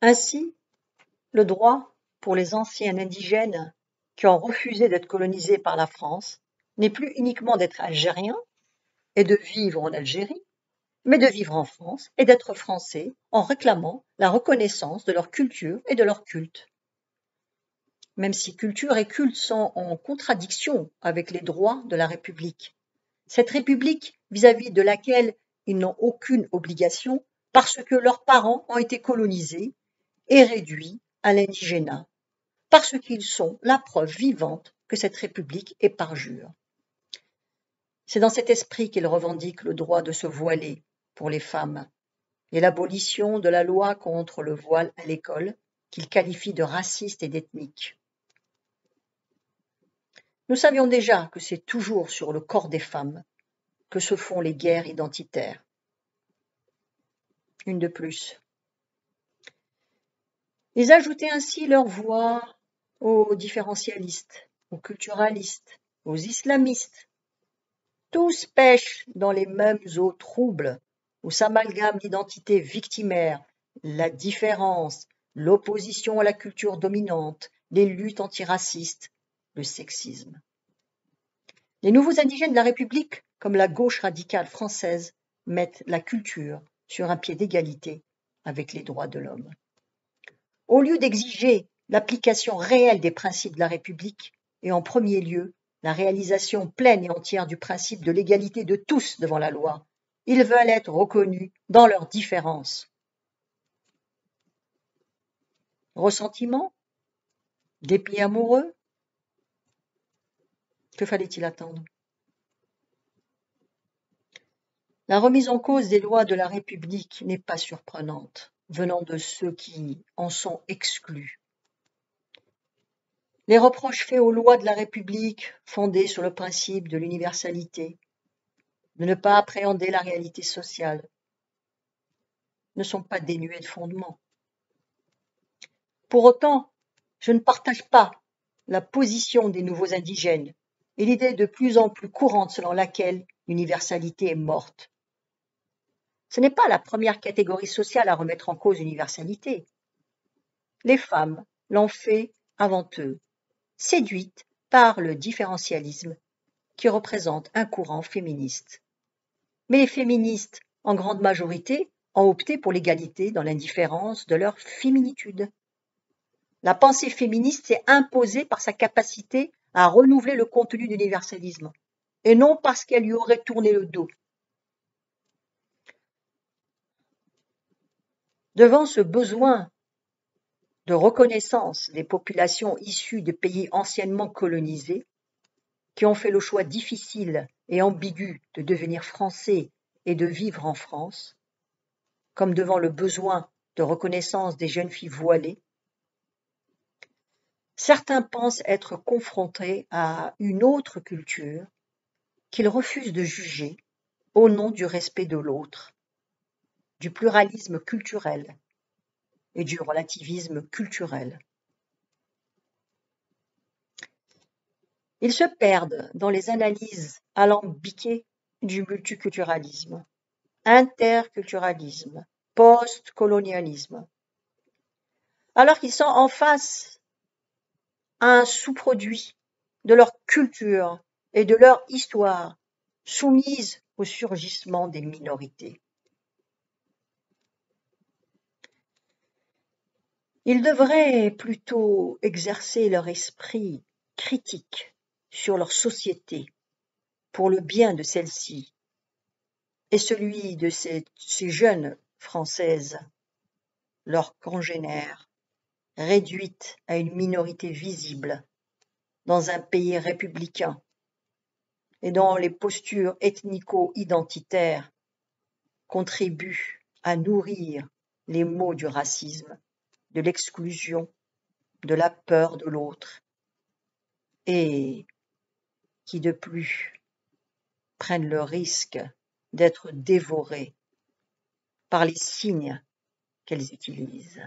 Ainsi, le droit pour les anciens indigènes qui ont refusé d'être colonisés par la France n'est plus uniquement d'être algérien et de vivre en Algérie, mais de vivre en France et d'être français en réclamant la reconnaissance de leur culture et de leur culte. Même si culture et culte sont en contradiction avec les droits de la République. Cette République vis-à-vis de laquelle ils n'ont aucune obligation parce que leurs parents ont été colonisés et réduits à l'indigénat, parce qu'ils sont la preuve vivante que cette République est parjure. C'est dans cet esprit qu'ils revendiquent le droit de se voiler pour les femmes et l'abolition de la loi contre le voile à l'école qu'ils qualifient de raciste et d'ethnique. Nous savions déjà que c'est toujours sur le corps des femmes que se font les guerres identitaires. Une de plus. Ils ajoutaient ainsi leur voix aux différentialistes, aux culturalistes, aux islamistes. Tous pêchent dans les mêmes eaux troubles où s'amalgament l'identité victimaire, la différence, l'opposition à la culture dominante, les luttes antiracistes, le sexisme. Les nouveaux indigènes de la République, comme la gauche radicale française, mettent la culture sur un pied d'égalité avec les droits de l'homme. Au lieu d'exiger l'application réelle des principes de la République, et en premier lieu la réalisation pleine et entière du principe de l'égalité de tous devant la loi, ils veulent être reconnus dans leurs différences. Ressentiment Dépit amoureux? Que fallait-il attendre? La remise en cause des lois de la République n'est pas surprenante, venant de ceux qui en sont exclus. Les reproches faits aux lois de la République, fondées sur le principe de l'universalité, de ne pas appréhender la réalité sociale, ne sont pas dénués de fondement. Pour autant, je ne partage pas la position des nouveaux indigènes et l'idée de plus en plus courante selon laquelle l'universalité est morte. Ce n'est pas la première catégorie sociale à remettre en cause l'universalité. Les femmes l'ont fait avant eux, séduites par le différentialisme qui représente un courant féministe. Mais les féministes, en grande majorité, ont opté pour l'égalité dans l'indifférence de leur féminitude. La pensée féministe s'est imposée par sa capacité à renouveler le contenu de l'universalisme, et non parce qu'elle lui aurait tourné le dos. Devant ce besoin de reconnaissance des populations issues de pays anciennement colonisés, qui ont fait le choix difficile et ambigu de devenir français et de vivre en France, comme devant le besoin de reconnaissance des jeunes filles voilées, certains pensent être confrontés à une autre culture qu'ils refusent de juger au nom du respect de l'autre du pluralisme culturel et du relativisme culturel. Ils se perdent dans les analyses alambiquées du multiculturalisme, interculturalisme, postcolonialisme, alors qu'ils sont en face à un sous-produit de leur culture et de leur histoire soumise au surgissement des minorités. Ils devraient plutôt exercer leur esprit critique sur leur société pour le bien de celle-ci et celui de ces, jeunes Françaises, leurs congénères, réduites à une minorité visible dans un pays républicain et dont les postures ethnico-identitaires contribuent à nourrir les maux du racisme de l'exclusion, de la peur de l'autre, et qui de plus prennent le risque d'être dévorées par les signes qu'elles utilisent.